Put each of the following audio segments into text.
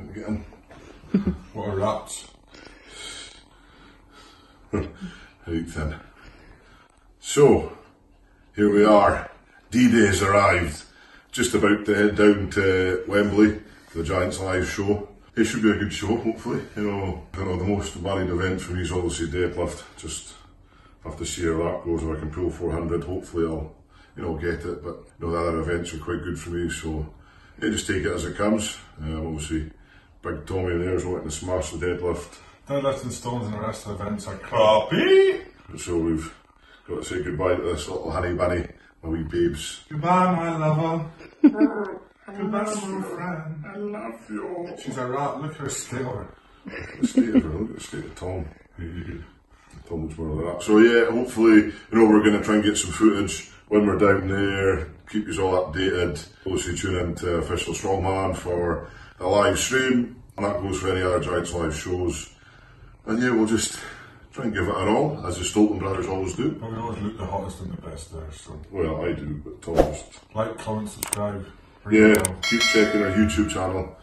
Gonna get in. What? Right then. So, here we are. D-Day has arrived. Just about to head down to Wembley for the Giants live show. It should be a good show, hopefully. You know, you know the most worried event for me is obviously deadlift. Just have to see how that goes. If I can pull 400, hopefully I'll, you know, get it. But you know, the other events are quite good for me, so yeah, just take it as it comes. Um, obviously, Big Tommy there is wanting to smash the deadlift. Deadlifting stones and the rest of the events are crappy. So we've got to say goodbye to this little honey bunny, my wee babes. Goodbye, my lover. Goodbye, my friend. I love you. She's a rat. Look at her scale. The state of her, look at the state of Tom. Tom looks more like that. So yeah, hopefully, you know, we're going to try and get some footage when we're down there, keep you all updated. Obviously tune in to Official Strongman for a live stream, and that goes for any other Giants live shows. And yeah, we'll just try and give it our all, as the Stoltman brothers always do. But we always look the hottest and the best there, so. Well, I do, but Tom just Like, comment, subscribe. Yeah, keep checking our YouTube channel.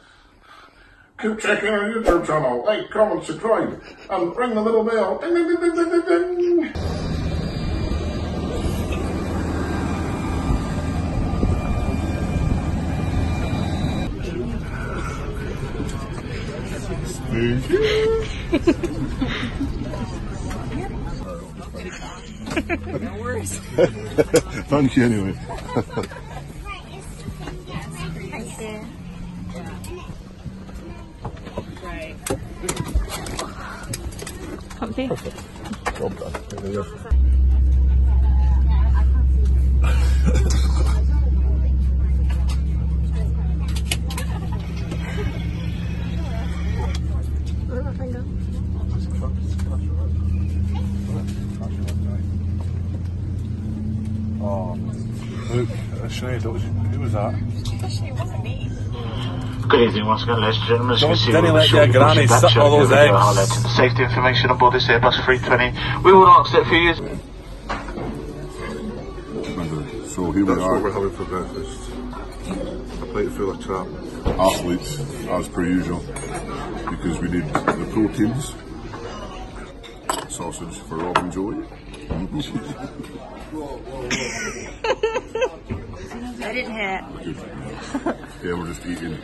Keep checking our YouTube channel. Like, comment, subscribe, and ring the little bell. Ding, ding, ding, ding, ding, ding, Thank you. Anyway. Comfy? Job done. There we go. Oh, look, Sinead, what was? Who was that? Actually, it wasn't me. Good evening once again, ladies and gentlemen. As you can see, we're let shortly your granny pushing back suck all those eggs. highlighting safety information on board this Airbus 320. We will ask that for you. So here we That's what we're having for breakfast. A plate full of crap. athletes, as per usual, because we need the proteins. Sausage for Rob and Joey. I didn't hit. yeah, we're just eating.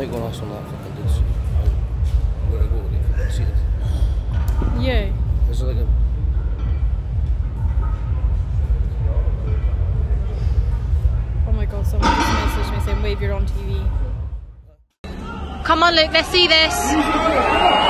I might go and ask them that fucking. Where to go get fucking seated. Yeah. Is it like a Oh my god, someone just messaged me saying, Wave, you're on TV. Come on, Luke, let's see this.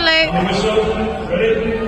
Ready.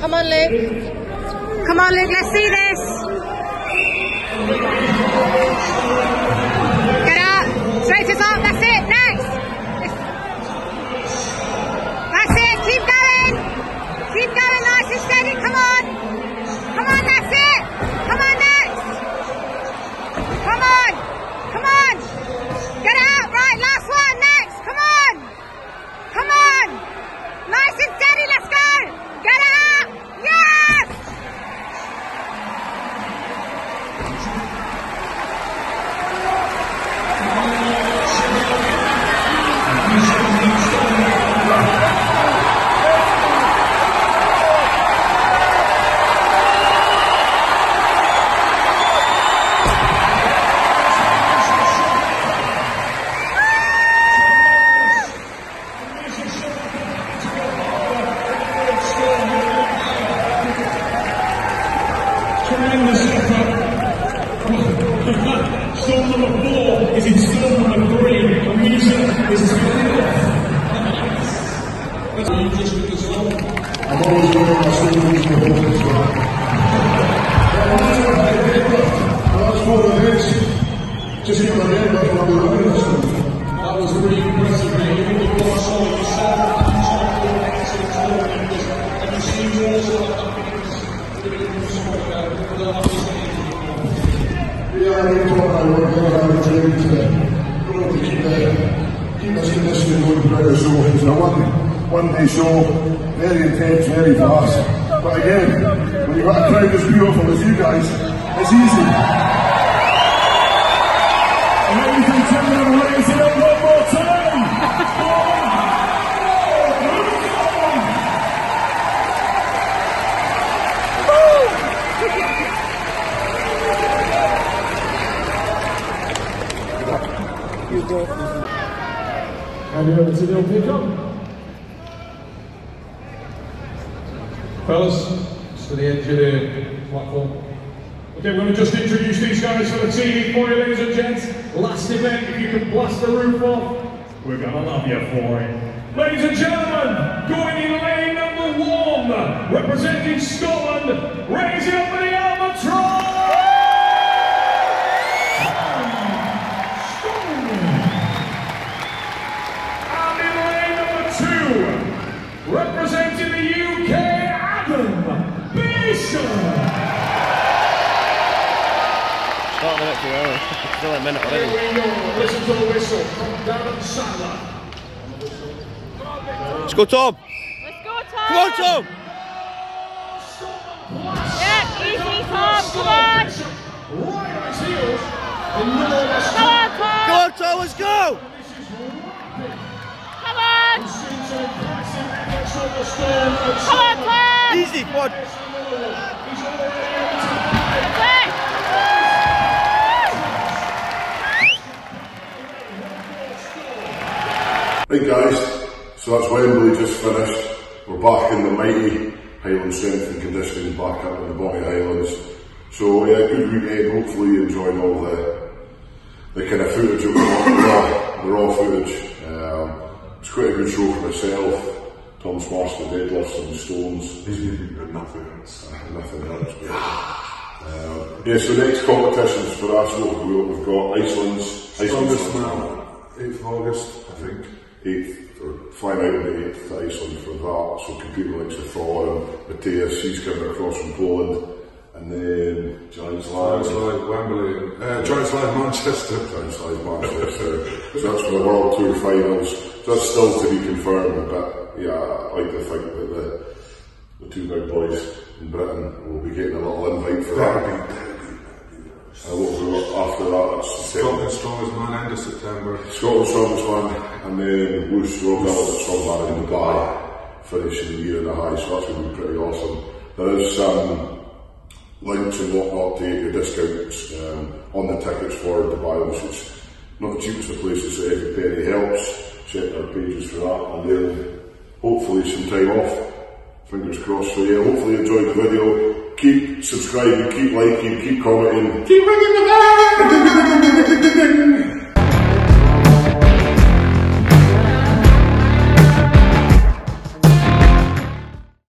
Come on, Luke. Come on, Luke. Let's see this. Thank you. One, day show, very intense, very fast. But again, when you've got a crowd as beautiful as you guys, it's easy. Ladies and gentlemen, raise it up one more time. And here it's a little pickup. Fellas, it's for the engineer platform. Okay, we're going to just introduce these guys for the TV for you, ladies and gents. Last event, if you can blast the roof off, we're going to love you for it. Ladies and gentlemen, going in lane number one, representing Scotland, raise it up early. Still a minute Here already. we go. Listen to the whistle from Darren Sadler. Let's go, Tom. Let's go, Tom. Come on, Tom. Yeah, easy, Tom. Come on. Right on his heels. And no less Come on, Tom. Come on, Tom. Let's go. Come on. since a impressive efforts on the storm. Come on, Tom. Easy. Come on. Right guys, so that's Wembley just finished. We're back in the mighty Highland Strength and Conditioning back up in the Bonnie Highlands. So yeah, good weekend, hopefully you enjoyed all the the kind of footage of the raw, the raw footage. Um, it's quite a good show for myself. Tom smashed the deadlifts and stones. He's nothing else. nothing else. Um, yeah, so next competitions for us, what we've we've got Iceland's Iceland's man, 8th of August, I think. Eighth or flying out on the eighth to Iceland for that. So competing like Thor and Matthias, he's coming across from Poland, and then Giants Giants Live, Live Wembley, uh, Giants Live Manchester. Giants Live Manchester. so that's for the World Tour finals. So that's still to be confirmed, but yeah, I like to think that the the two big boys in Britain will be getting a little invite for that. Got after that. Scotland's strongest man, end of September. Scotland's strongest man, and then Woosh Rockville's strong man in Dubai, finishing the year in the high, so that's going to be pretty awesome. There is some links and whatnot to your discounts um, on the tickets for Dubai, which is not the cheapest of places, so every penny helps. Check our pages for that, and then hopefully some time off. Fingers crossed. So yeah, hopefully you enjoyed the video. Keep subscribing, keep liking, keep commenting, keep ringing the bell.